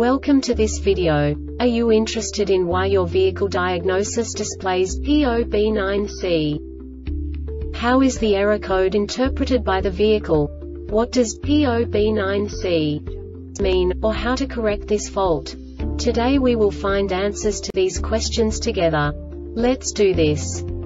Welcome to this video. Are you interested in why your vehicle diagnosis displays P0B9C? How is the error code interpreted by the vehicle? What does P0B9C mean, or how to correct this fault? Today we will find answers to these questions together. Let's do this.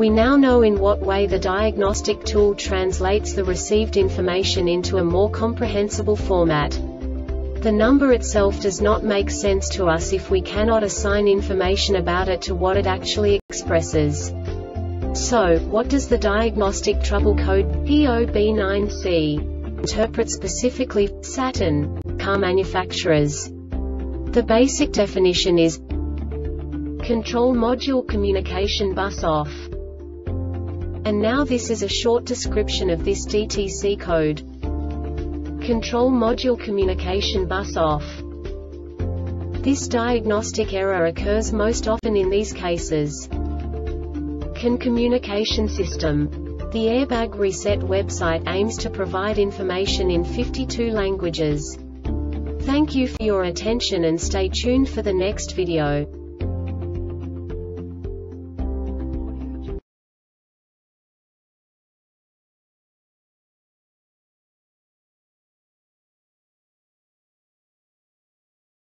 We now know in what way the diagnostic tool translates the received information into a more comprehensible format. The number itself does not make sense to us if we cannot assign information about it to what it actually expresses. So, what does the diagnostic trouble code P0B9C interpret specifically Saturn car manufacturers? The basic definition is Control Module Communication Bus Off. And now this is a short description of this DTC code. Control Module Communication Bus Off. This diagnostic error occurs most often in these cases. CAN Communication System. The Airbag Reset website aims to provide information in 52 languages. Thank you for your attention and stay tuned for the next video.